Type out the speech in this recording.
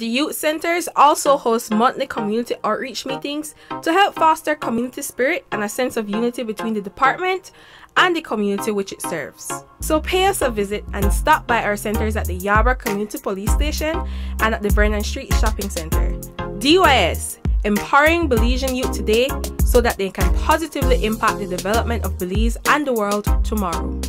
The youth centers also host monthly community outreach meetings to help foster community spirit and a sense of unity between the department and the community which it serves. So pay us a visit and stop by our centers at the Yarra Community Police Station and at the Vernon Street Shopping Center. DYS, empowering Belizean youth today so that they can positively impact the development of Belize and the world tomorrow.